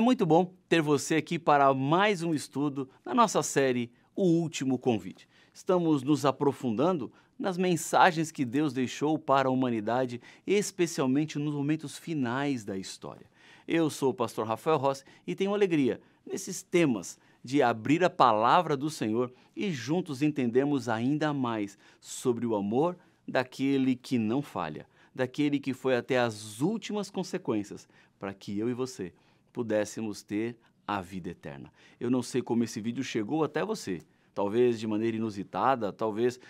É muito bom ter você aqui para mais um estudo na nossa série O Último Convite. Estamos nos aprofundando nas mensagens que Deus deixou para a humanidade, especialmente nos momentos finais da história. Eu sou o pastor Rafael Rossi e tenho alegria nesses temas de abrir a palavra do Senhor e juntos entendermos ainda mais sobre o amor daquele que não falha, daquele que foi até as últimas consequências para que eu e você pudéssemos ter a vida eterna. Eu não sei como esse vídeo chegou até você. Talvez de maneira inusitada, talvez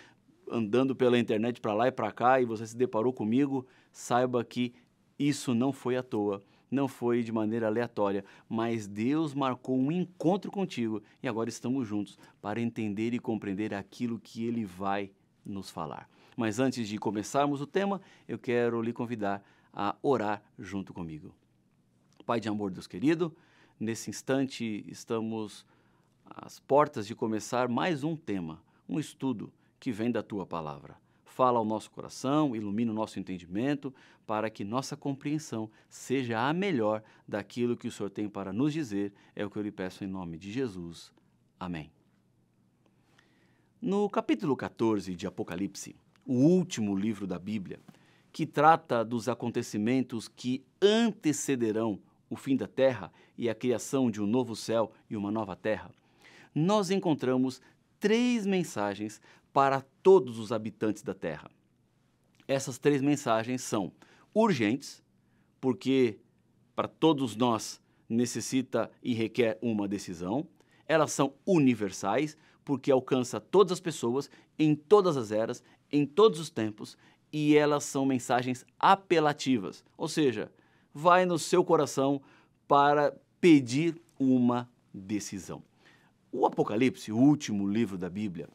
andando pela internet para lá e para cá e você se deparou comigo, saiba que isso não foi à toa, não foi de maneira aleatória, mas Deus marcou um encontro contigo e agora estamos juntos para entender e compreender aquilo que Ele vai nos falar. Mas antes de começarmos o tema, eu quero lhe convidar a orar junto comigo. Pai de amor, Deus querido, nesse instante estamos às portas de começar mais um tema, um estudo que vem da tua palavra. Fala ao nosso coração, ilumina o nosso entendimento, para que nossa compreensão seja a melhor daquilo que o Senhor tem para nos dizer. É o que eu lhe peço em nome de Jesus. Amém. No capítulo 14 de Apocalipse, o último livro da Bíblia, que trata dos acontecimentos que antecederão o fim da terra e a criação de um novo céu e uma nova terra, nós encontramos três mensagens para todos os habitantes da terra. Essas três mensagens são urgentes, porque para todos nós necessita e requer uma decisão. Elas são universais, porque alcança todas as pessoas, em todas as eras, em todos os tempos, e elas são mensagens apelativas, ou seja, vai no seu coração para pedir uma decisão. O Apocalipse, o último livro da Bíblia,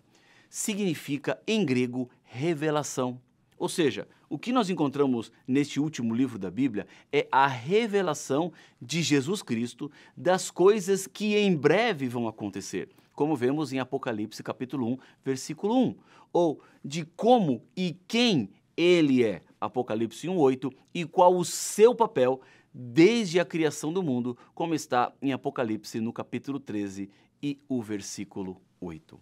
significa em grego revelação. Ou seja, o que nós encontramos neste último livro da Bíblia é a revelação de Jesus Cristo das coisas que em breve vão acontecer, como vemos em Apocalipse capítulo 1, versículo 1, ou de como e quem ele é, Apocalipse 1:8, e qual o seu papel desde a criação do mundo, como está em Apocalipse no capítulo 13 e o versículo 8.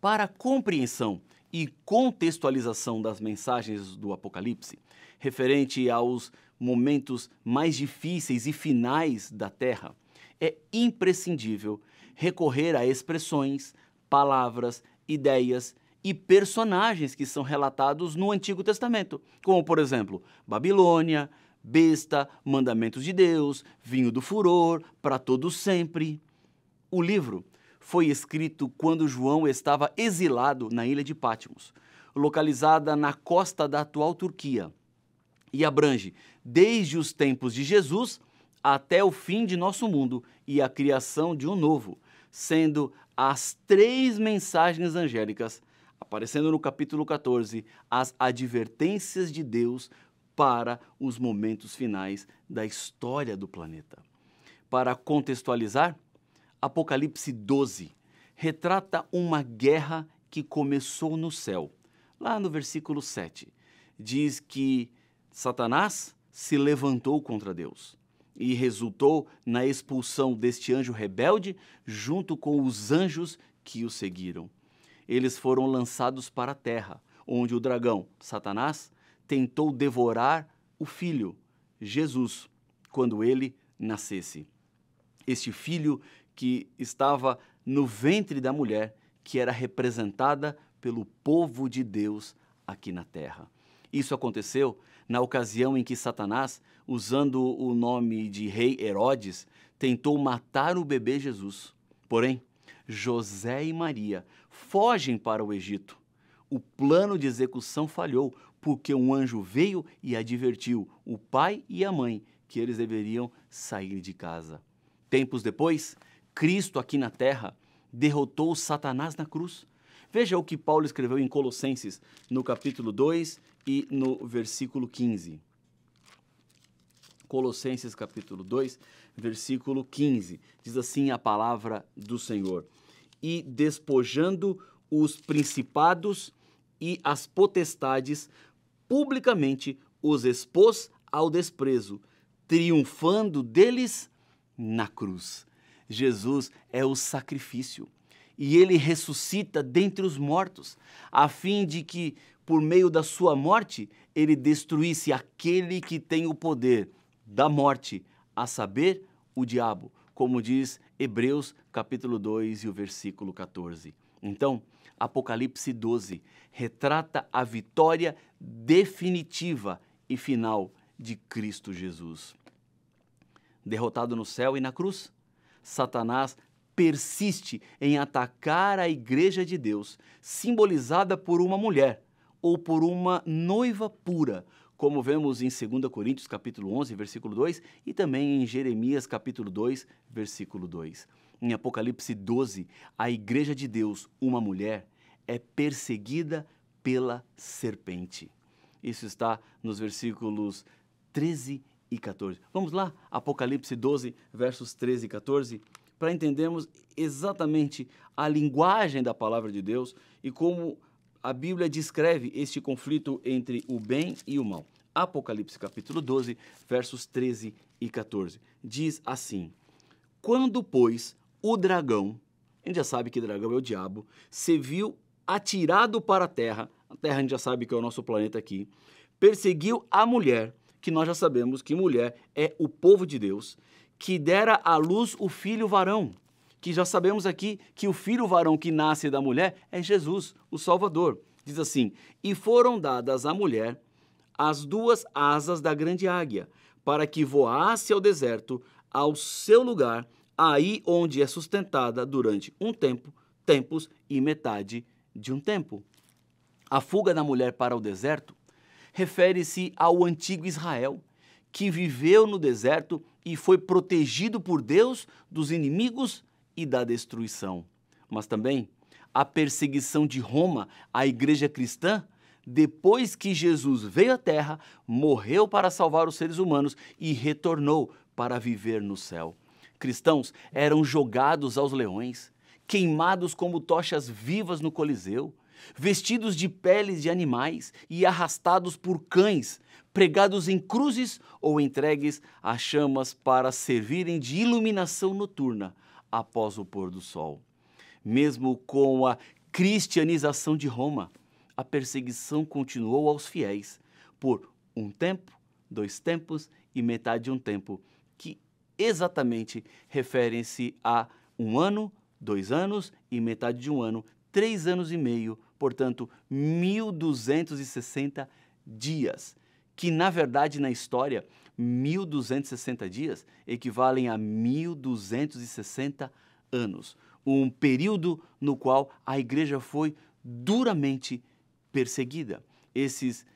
Para a compreensão e contextualização das mensagens do Apocalipse, referente aos momentos mais difíceis e finais da Terra, é imprescindível recorrer a expressões, palavras, ideias e personagens que são relatados no Antigo Testamento, como, por exemplo, Babilônia, besta, mandamentos de Deus, vinho do furor, para todos sempre. O livro foi escrito quando João estava exilado na ilha de Patmos, localizada na costa da atual Turquia, e abrange desde os tempos de Jesus até o fim de nosso mundo e a criação de um novo, sendo as três mensagens angélicas, aparecendo no capítulo 14, as advertências de Deus para os momentos finais da história do planeta. Para contextualizar, Apocalipse 12 retrata uma guerra que começou no céu. Lá no versículo 7, diz que Satanás se levantou contra Deus e resultou na expulsão deste anjo rebelde junto com os anjos que o seguiram. Eles foram lançados para a terra, onde o dragão, Satanás, tentou devorar o filho, Jesus, quando ele nascesse. Este filho que estava no ventre da mulher, que era representada pelo povo de Deus aqui na terra. Isso aconteceu na ocasião em que Satanás, usando o nome de rei Herodes, tentou matar o bebê Jesus. Porém, José e Maria fogem para o Egito. O plano de execução falhou, porque um anjo veio e advertiu o pai e a mãe que eles deveriam sair de casa. Tempos depois, Cristo aqui na terra derrotou Satanás na cruz. Veja o que Paulo escreveu em Colossenses, no capítulo 2 e no versículo 15. Colossenses capítulo 2, versículo 15. Diz assim a palavra do Senhor: E despojando os principados e as potestades, publicamente os expôs ao desprezo, triunfando deles na cruz. Jesus é o sacrifício e ele ressuscita dentre os mortos, a fim de que, por meio da sua morte, ele destruísse aquele que tem o poder da morte, a saber, o diabo, como diz Hebreus capítulo 2 e o versículo 14. Então, Apocalipse 12 retrata a vitória definitiva e final de Cristo Jesus. Derrotado no céu e na cruz, Satanás persiste em atacar a igreja de Deus, simbolizada por uma mulher ou por uma noiva pura, como vemos em 2 Coríntios capítulo 11, versículo 2 e também em Jeremias capítulo 2, versículo 2. Em Apocalipse 12, a igreja de Deus, uma mulher, é perseguida pela serpente. Isso está nos versículos 13 e 14. Vamos lá, Apocalipse 12, versos 13 e 14 para entendermos exatamente a linguagem da palavra de Deus e como a Bíblia descreve este conflito entre o bem e o mal. Apocalipse capítulo 12, versos 13 e 14. Diz assim: Quando, pois, o dragão, a gente já sabe que dragão é o diabo, se viu atirado para a terra, a terra a gente já sabe que é o nosso planeta aqui, perseguiu a mulher, que nós já sabemos que mulher é o povo de Deus, que dera à luz o filho varão, que já sabemos aqui que o filho varão que nasce da mulher é Jesus, o Salvador. Diz assim: E foram dadas à mulher as duas asas da grande águia, para que voasse ao deserto, ao seu lugar, aí onde é sustentada durante um tempo, tempos e metade de um tempo. A fuga da mulher para o deserto refere-se ao antigo Israel, que viveu no deserto e foi protegido por Deus dos inimigos e da destruição. Mas também a perseguição de Roma à igreja cristã, depois que Jesus veio à terra, morreu para salvar os seres humanos e retornou para viver no céu. Cristãos eram jogados aos leões, queimados como tochas vivas no Coliseu, vestidos de peles de animais e arrastados por cães, pregados em cruzes ou entregues a chamas para servirem de iluminação noturna após o pôr do sol. Mesmo com a cristianização de Roma, a perseguição continuou aos fiéis por um tempo, dois tempos e metade de um tempo, que exatamente referem-se a um ano, dois anos e metade de um ano, três anos e meio, portanto, 1260 dias, que na verdade na história, 1260 dias equivalem a 1260 anos, um período no qual a igreja foi duramente perseguida. Esses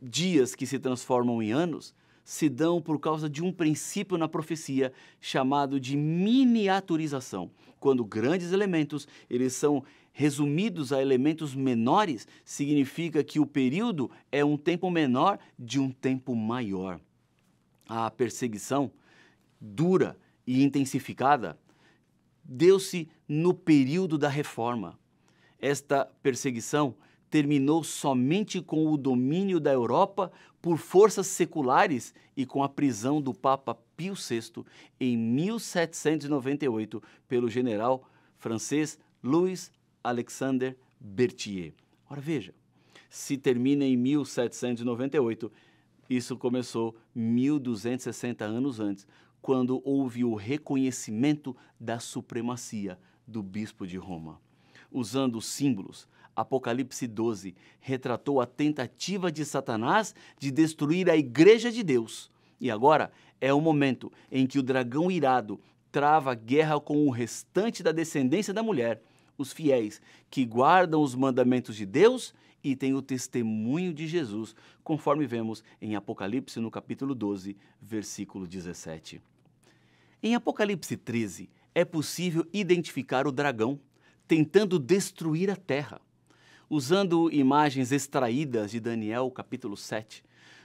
dias que se transformam em anos se dão por causa de um princípio na profecia chamado de miniaturização, quando grandes elementos eles são resumidos a elementos menores, significa que o período é um tempo menor de um tempo maior. A perseguição dura e intensificada deu-se no período da reforma. Esta perseguição terminou somente com o domínio da Europa por forças seculares e com a prisão do Papa Pio VI em 1798 pelo general francês Louis Alexander Berthier. Ora veja, se termina em 1798, isso começou 1260 anos antes, quando houve o reconhecimento da supremacia do bispo de Roma. Usando símbolos, Apocalipse 12 retratou a tentativa de Satanás de destruir a igreja de Deus. E agora é o momento em que o dragão irado trava guerra com o restante da descendência da mulher, os fiéis que guardam os mandamentos de Deus e têm o testemunho de Jesus, conforme vemos em Apocalipse no capítulo 12, versículo 17. Em Apocalipse 13, é possível identificar o dragão tentando destruir a terra. Usando imagens extraídas de Daniel, capítulo 7,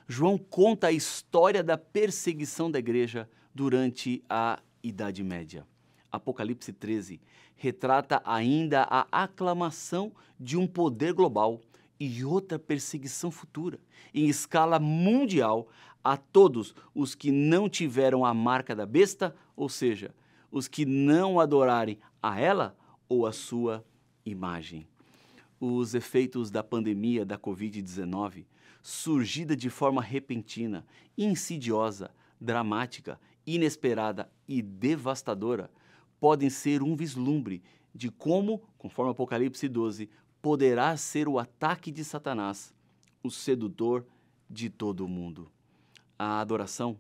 João conta a história da perseguição da igreja durante a Idade Média. Apocalipse 13 retrata ainda a aclamação de um poder global e outra perseguição futura, em escala mundial, a todos os que não tiveram a marca da besta ou seja, os que não adorarem a ela ou a sua imagem. Os efeitos da pandemia da Covid-19, surgida de forma repentina, insidiosa, dramática, inesperada e devastadora, podem ser um vislumbre de como, conforme Apocalipse 12, poderá ser o ataque de Satanás, o sedutor de todo o mundo. A adoração,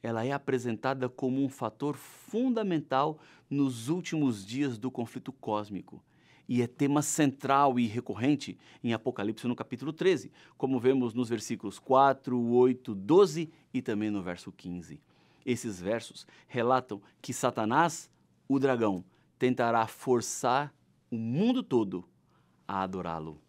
ela é apresentada como um fator fundamental nos últimos dias do conflito cósmico e é tema central e recorrente em Apocalipse no capítulo 13, como vemos nos versículos 4, 8, 12 e também no verso 15. Esses versos relatam que Satanás, o dragão, tentará forçar o mundo todo a adorá-lo.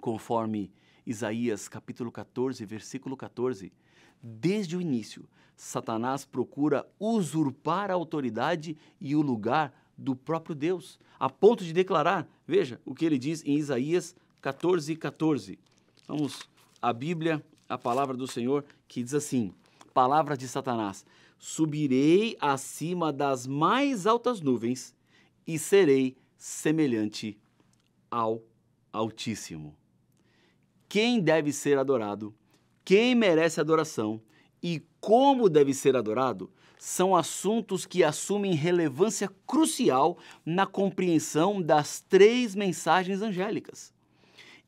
Conforme Isaías capítulo 14, versículo 14, desde o início, Satanás procura usurpar a autoridade e o lugar do próprio Deus, a ponto de declarar, veja o que ele diz em Isaías 14, 14. Vamos à Bíblia, a palavra do Senhor, que diz assim: Palavra de Satanás: Subirei acima das mais altas nuvens e serei semelhante ao Altíssimo. Quem deve ser adorado, quem merece adoração e como deve ser adorado são assuntos que assumem relevância crucial na compreensão das três mensagens angélicas.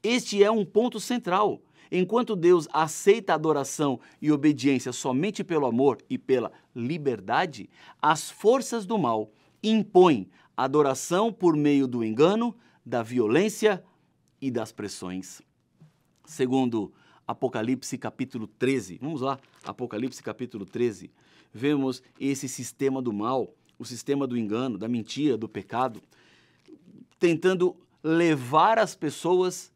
Este é um ponto central. Enquanto Deus aceita adoração e obediência somente pelo amor e pela liberdade, as forças do mal impõem adoração por meio do engano, da violência e das pressões. Segundo Apocalipse capítulo 13, vamos lá, Apocalipse capítulo 13, vemos esse sistema do mal, o sistema do engano, da mentira, do pecado, tentando levar as pessoas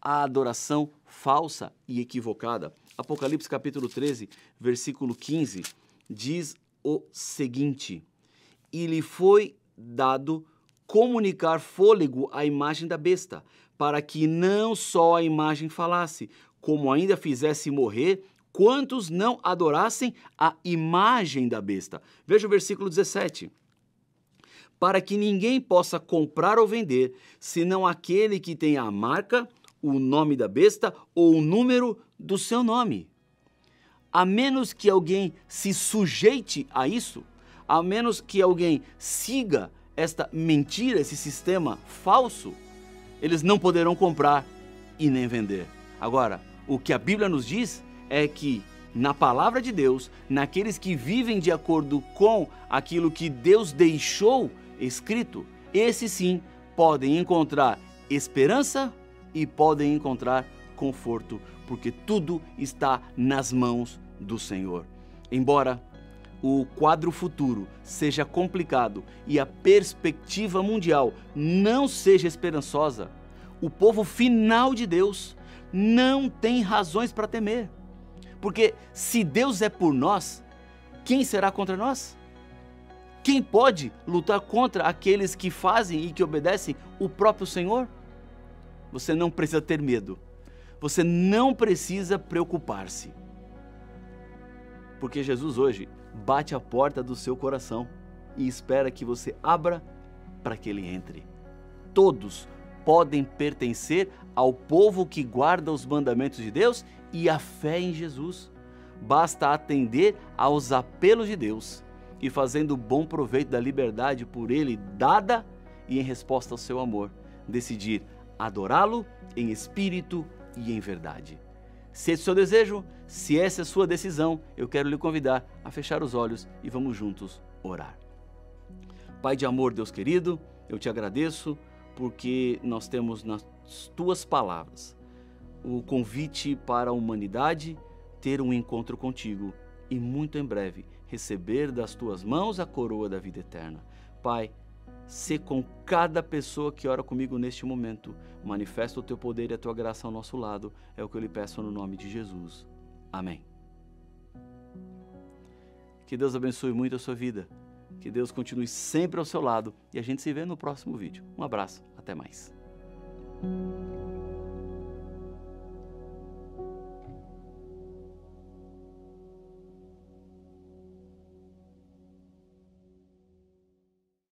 à adoração falsa e equivocada. Apocalipse capítulo 13, versículo 15, diz o seguinte: E lhe foi dado comunicar fôlego à imagem da besta, para que não só a imagem falasse, como ainda fizesse morrer quantos não adorassem a imagem da besta. Veja o versículo 17. Para que ninguém possa comprar ou vender, senão aquele que tem a marca, o nome da besta ou o número do seu nome. A menos que alguém se sujeite a isso, a menos que alguém siga esta mentira, esse sistema falso, eles não poderão comprar e nem vender. Agora, o que a Bíblia nos diz é que na palavra de Deus, naqueles que vivem de acordo com aquilo que Deus deixou escrito, esses sim podem encontrar esperança e podem encontrar conforto, porque tudo está nas mãos do Senhor. Embora o quadro futuro seja complicado e a perspectiva mundial não seja esperançosa, o povo final de Deus não tem razões para temer. Porque se Deus é por nós, quem será contra nós? Quem pode lutar contra aqueles que fazem e que obedecem o próprio Senhor? Você não precisa ter medo. Você não precisa preocupar-se. Porque Jesus hoje bate a porta do seu coração e espera que você abra para que ele entre. Todos podem pertencer ao povo que guarda os mandamentos de Deus e a fé em Jesus. Basta atender aos apelos de Deus e fazendo bom proveito da liberdade por ele dada e em resposta ao seu amor, decidir adorá-lo em espírito e em verdade. Se esse é o seu desejo, se essa é a sua decisão, eu quero lhe convidar a fechar os olhos e vamos juntos orar. Pai de amor, Deus querido, eu te agradeço porque nós temos nas tuas palavras o convite para a humanidade ter um encontro contigo e muito em breve receber das tuas mãos a coroa da vida eterna. Pai, se com cada pessoa que ora comigo neste momento. Manifesta o teu poder e a tua graça ao nosso lado. É o que eu lhe peço no nome de Jesus. Amém. Que Deus abençoe muito a sua vida. Que Deus continue sempre ao seu lado. E a gente se vê no próximo vídeo. Um abraço. Até mais.